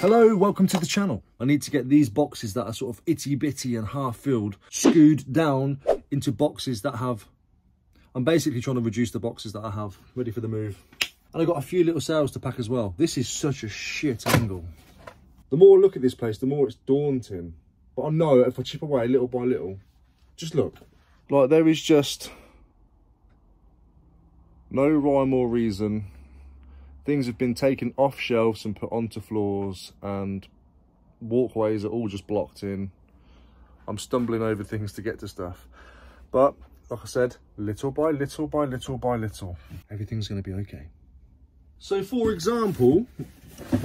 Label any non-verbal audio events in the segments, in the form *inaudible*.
Hello, welcome to the channel. I need to get these boxes that are sort of itty bitty and half filled, screwed down into boxes that have, I'm basically trying to reduce the boxes that I have ready for the move. And I've got a few little sales to pack as well. This is such a shit angle. The more I look at this place, the more it's daunting. But I know if I chip away little by little, just look. Like there is just no rhyme or reason. Things have been taken off shelves and put onto floors and walkways are all just blocked in. I'm stumbling over things to get to stuff. But like I said, little by little by little by little, everything's going to be okay. So for example,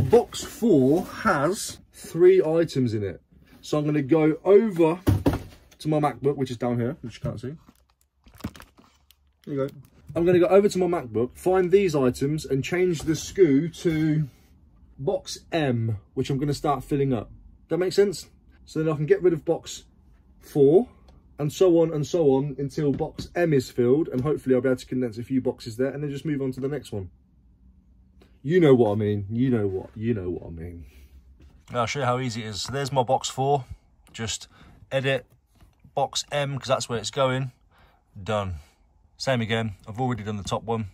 box four has three items in it. So I'm going to go over to my MacBook, which is down here, which you can't see. There you go. I'm going to go over to my MacBook, find these items and change the SKU to box M, which I'm going to start filling up. That makes sense? So then I can get rid of box four and so on and so on until box M is filled and hopefully I'll be able to condense a few boxes there and then just move on to the next one. You know what I mean. You know what. You know what I mean. I'll show you how easy it is. So there's my box four. Just edit box M because that's where it's going. Done. Same again. I've already done the top one.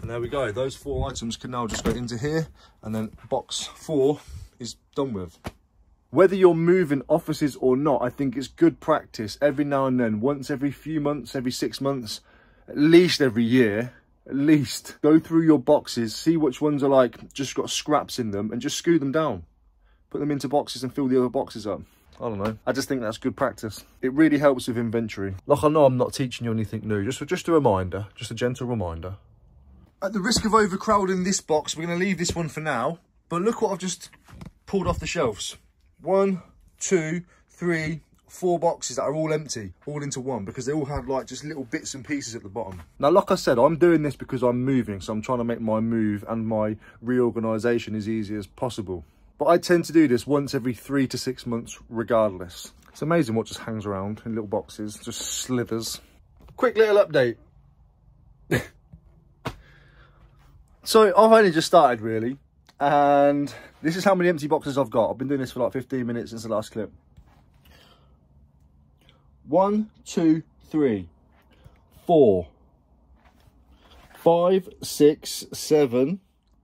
And there we go. Those four items can now just go into here and then box four is done with. Whether you're moving offices or not, I think it's good practice every now and then, once every few months, every six months, at least every year, at least go through your boxes, see which ones are like just got scraps in them and just screw them down. Put them into boxes and fill the other boxes up. I don't know. I just think that's good practice. It really helps with inventory. Like I know I'm not teaching you anything new, just, just a reminder, just a gentle reminder. At the risk of overcrowding this box, we're going to leave this one for now. But look what I've just pulled off the shelves. One, two, three, four boxes that are all empty, all into one, because they all had like just little bits and pieces at the bottom. Now, like I said, I'm doing this because I'm moving, so I'm trying to make my move and my reorganisation as easy as possible. But I tend to do this once every three to six months regardless. It's amazing what just hangs around in little boxes, just slithers. Quick little update. *laughs* so I've only just started really, and this is how many empty boxes I've got. I've been doing this for like 15 minutes since the last clip. One, two, three, four, five, six, seven,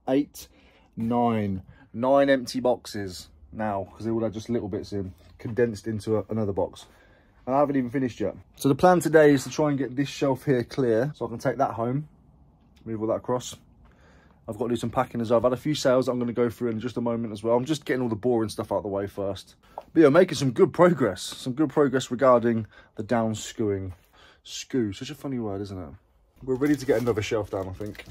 eight, nine. Nine empty boxes now because they all had just little bits in, condensed into a, another box. And I haven't even finished yet. So the plan today is to try and get this shelf here clear so I can take that home, move all that across. I've got to do some packing as well. I've had a few sales I'm going to go through in just a moment as well. I'm just getting all the boring stuff out of the way first. But yeah, making some good progress. Some good progress regarding the down screwing. Screw, such a funny word, isn't it? We're ready to get another shelf down, I think.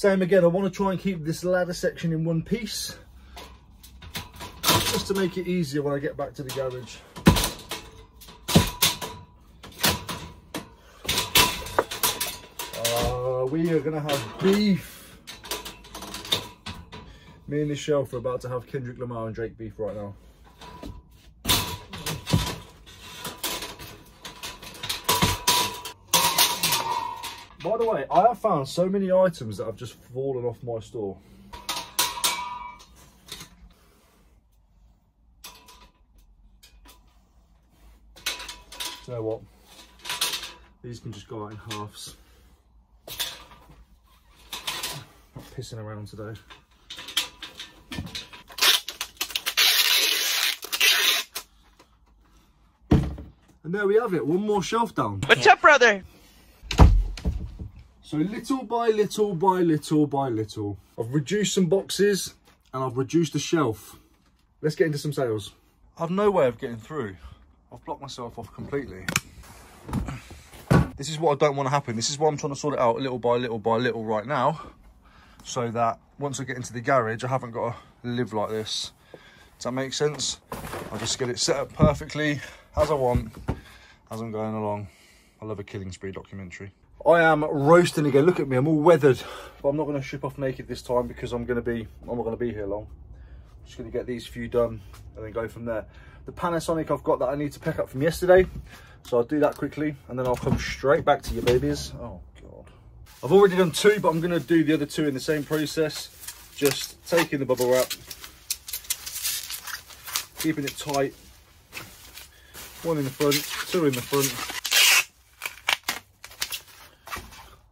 Same again, I want to try and keep this ladder section in one piece. Just to make it easier when I get back to the garage. Uh, we are going to have beef. Me and shelf are about to have Kendrick Lamar and Drake beef right now. By the way, I have found so many items that have just fallen off my store. you know what? These can just go out in halves. pissing around today. And there we have it, one more shelf down. What's up, brother? So little by little by little by little, I've reduced some boxes and I've reduced the shelf. Let's get into some sales. I've no way of getting through. I've blocked myself off completely. This is what I don't want to happen. This is why I'm trying to sort it out little by little by little right now so that once I get into the garage, I haven't got to live like this. Does that make sense? I'll just get it set up perfectly as I want, as I'm going along. I love a killing spree documentary. I am roasting again. Look at me, I'm all weathered. But I'm not going to ship off naked this time because I'm going to be, I'm not going to be here long. Just gonna get these few done and then go from there. The Panasonic I've got that I need to pick up from yesterday. So I'll do that quickly and then I'll come straight back to you babies. Oh God. I've already done two, but I'm gonna do the other two in the same process. Just taking the bubble wrap, keeping it tight. One in the front, two in the front.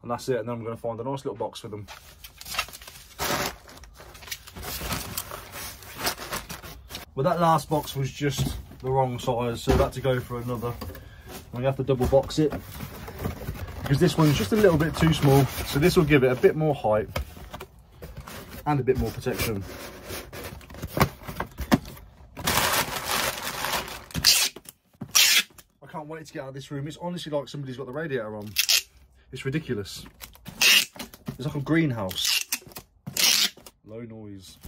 And that's it, and then I'm gonna find a nice little box for them. But that last box was just the wrong size, so I had to go for another. I'm gonna have to double box it because this one's just a little bit too small. So this will give it a bit more height and a bit more protection. I can't wait to get out of this room. It's honestly like somebody's got the radiator on. It's ridiculous. It's like a greenhouse. Low noise.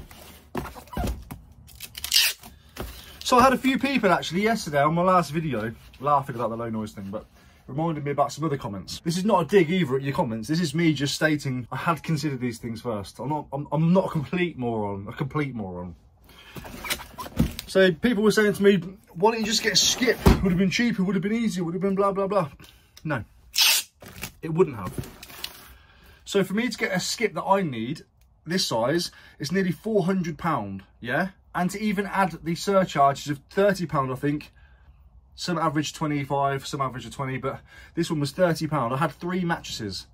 So I had a few people actually yesterday on my last video laughing about the low noise thing, but reminded me about some other comments. This is not a dig either at your comments. This is me just stating I had considered these things first. I'm not. I'm, I'm not a complete moron. A complete moron. So people were saying to me, why don't you just get a skip? Would have been cheaper. Would have been easier. Would have been blah blah blah. No, it wouldn't have. So for me to get a skip that I need, this size, it's nearly 400 pound. Yeah? And to even add the surcharges of 30 pound i think. Some average 25 some average of 20 but this one was 30 pound. I had three mattresses.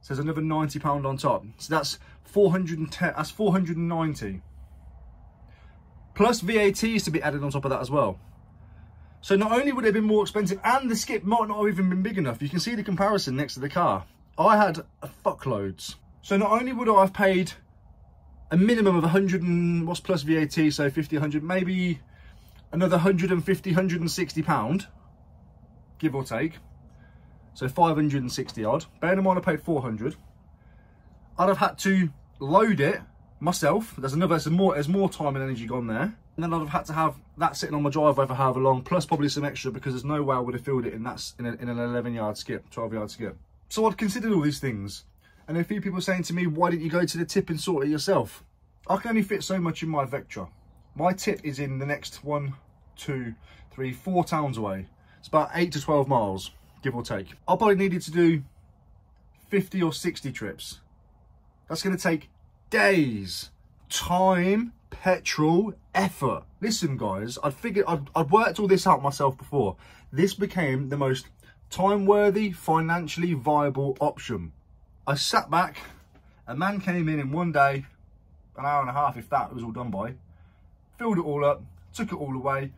So there's another 90 pound on top. So that's 410 that's 490 plus vat is to be added on top of that as well so not only would it have been more expensive and the skip might not have even been big enough you can see the comparison next to the car i had fuckloads so not only would i have paid a minimum of 100 and what's plus VAT, so 50, 100, maybe another 150, 160 pound, give or take. So 560 odd. Bear in mind I paid 400. I'd have had to load it myself. There's another, there's more, there's more time and energy gone there. And then I'd have had to have that sitting on my driveway for however long, plus probably some extra because there's no way I would have filled it in that's, in, a, in an 11 yard skip, 12 yard skip. So I'd considered all these things. And a few people saying to me, why didn't you go to the tip and sort it yourself? I can only fit so much in my Vectra. My tip is in the next one, two, three, four towns away. It's about eight to 12 miles, give or take. I probably needed to do 50 or 60 trips. That's gonna take days, time, petrol, effort. Listen guys, I'd figured, I'd, I'd worked all this out myself before. This became the most time-worthy, financially viable option. I sat back, a man came in in one day, an hour and a half, if that was all done by, filled it all up, took it all away,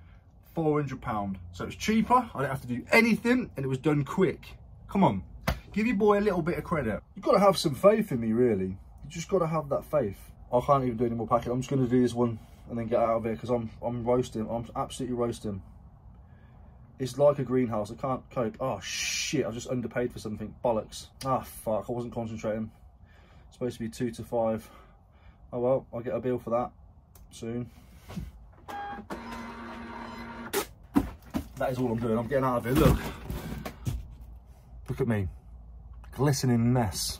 400 pound. So it's cheaper, I didn't have to do anything, and it was done quick. Come on, give your boy a little bit of credit. You've got to have some faith in me, really. You just got to have that faith. I can't even do any more packing. I'm just going to do this one and then get out of here because I'm I'm roasting. I'm absolutely roasting. It's like a greenhouse. I can't cope. Oh, shit. I just underpaid for something. Bollocks. Ah, fuck. I wasn't concentrating. It's supposed to be two to five. Oh, well. I'll get a bill for that soon. That is all I'm doing. I'm getting out of here. Look. Look at me. Glistening mess.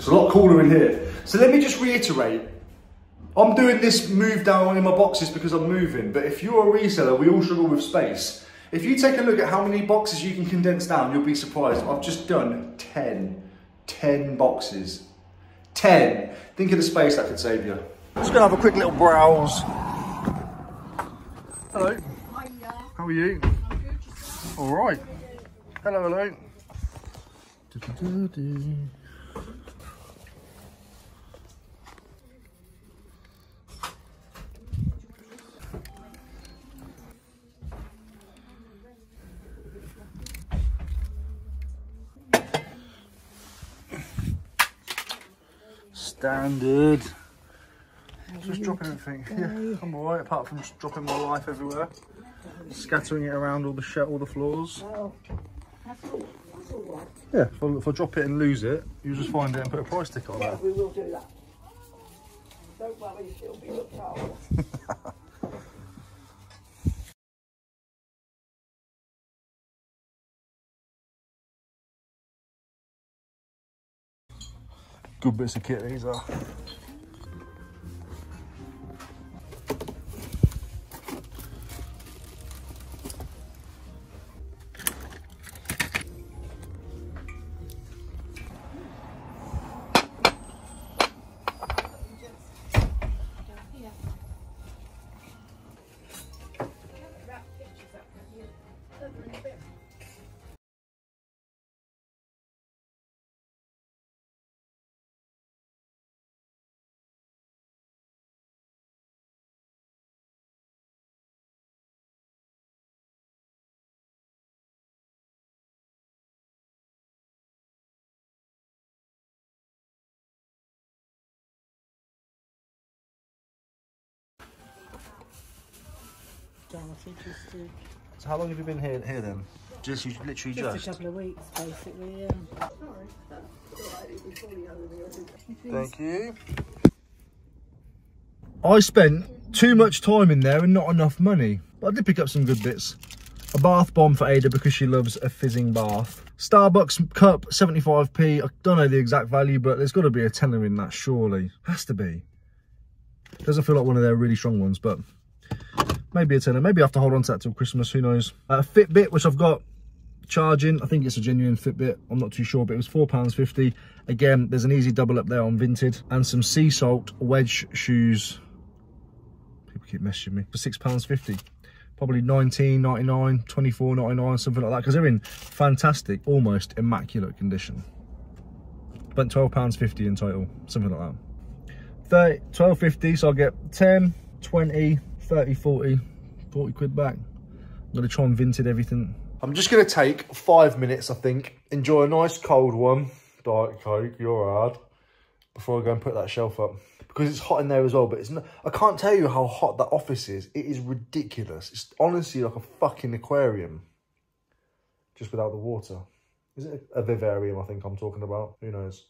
It's a lot cooler in here. So let me just reiterate I'm doing this move down in my boxes because I'm moving, but if you're a reseller, we all struggle with space. If you take a look at how many boxes you can condense down, you'll be surprised. I've just done 10, 10 boxes. 10. Think of the space that could save you. Just gonna have a quick little browse. Hello. Hiya. How are you? All right. Hello, hello. Do, do, do, Standard. Just dropping everything. *laughs* Yeah, I'm alright, apart from just dropping my life everywhere. Scattering it around all the sh all the floors. Yeah, if I, if I, drop it and lose it, you just find it and put a price tick on it. Yeah, we will do that. Don't worry, it'll be looked after. *laughs* Good bits of kit these are. So how long have you been here, here then? Just, you literally just, just? a couple of weeks basically, yeah. Thank you. I spent too much time in there and not enough money. But I did pick up some good bits. A bath bomb for Ada because she loves a fizzing bath. Starbucks cup, 75p. I don't know the exact value, but there's got to be a tenner in that, surely. Has to be. Doesn't feel like one of their really strong ones, but maybe a tenner. Maybe I have to hold on to that till Christmas, who knows. A uh, Fitbit, which I've got charging. I think it's a genuine Fitbit. I'm not too sure, but it was £4.50. Again, there's an easy double up there on Vinted. And some sea salt wedge shoes. People keep messaging me. For £6.50. Probably 19.99, 24.99, something like that. Because they're in fantastic, almost immaculate condition. Spent £12.50 in total, something like that. 30, 12.50, so I'll get 10, 20, 30, 40, 40 quid back. I'm to try and Vinted everything. I'm just to take five minutes, I think. Enjoy a nice cold one. Diet Coke, you're hard. Before I go and put that shelf up. Because it's hot in there as well. But it's not, I can't tell you how hot that office is. It is ridiculous. It's honestly like a fucking aquarium. Just without the water. Is it a vivarium I think I'm talking about? Who knows?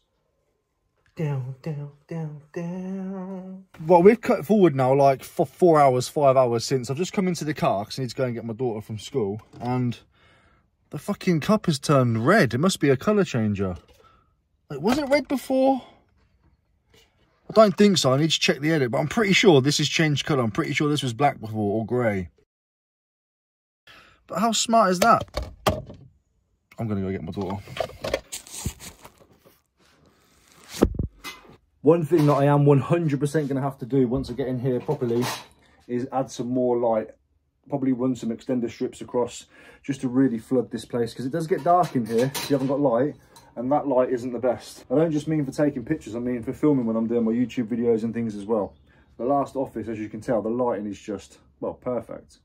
Down, down, down, down. Well, we've cut forward now like for four hours, five hours since. I've just come into the car because I need to go and get my daughter from school. And the fucking cup has turned red. It must be a colour changer. It wasn't red before. I don't think so. I need to check the edit, but I'm pretty sure this has changed colour. I'm pretty sure this was black before or grey. But how smart is that? I'm going to go get my daughter. One thing that I am 100% going to have to do once I get in here properly is add some more light. Probably run some extender strips across just to really flood this place because it does get dark in here if you haven't got light and that light isn't the best. I don't just mean for taking pictures, I mean for filming when I'm doing my YouTube videos and things as well. The last office, as you can tell, the lighting is just, well, perfect.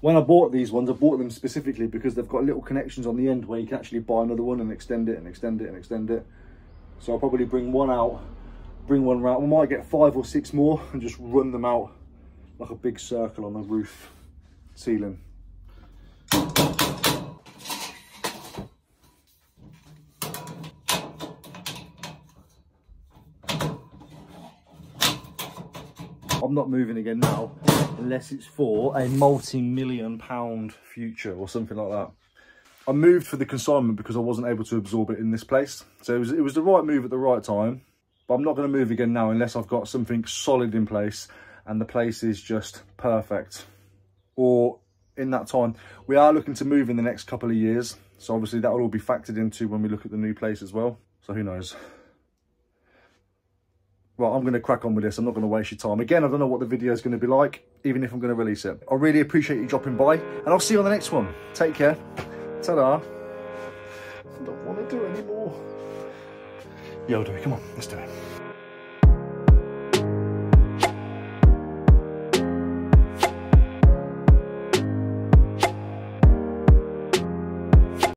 When I bought these ones, I bought them specifically because they've got little connections on the end where you can actually buy another one and extend it and extend it and extend it. So I'll probably bring one out, bring one round. We might get five or six more and just run them out like a big circle on the roof ceiling. I'm not moving again now unless it's for a multi-million pound future or something like that. I moved for the consignment because I wasn't able to absorb it in this place. So it was, it was the right move at the right time. But I'm not going to move again now unless I've got something solid in place and the place is just perfect. Or in that time, we are looking to move in the next couple of years. So obviously that will all be factored into when we look at the new place as well. So who knows. Well, I'm going to crack on with this. I'm not going to waste your time. Again, I don't know what the video is going to be like, even if I'm going to release it. I really appreciate you dropping by, and I'll see you on the next one. Take care. Ta-da. I don't want to do anymore. Yo, do it. Come on, let's do it.